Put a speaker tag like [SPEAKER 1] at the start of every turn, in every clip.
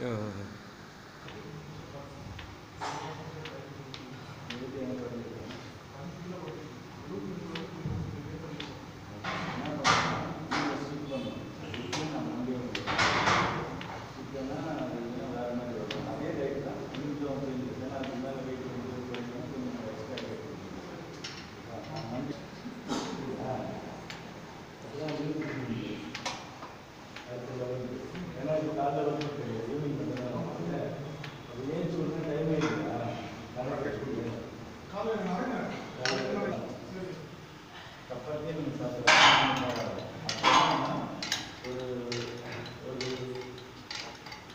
[SPEAKER 1] 嗯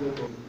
[SPEAKER 2] Gracias.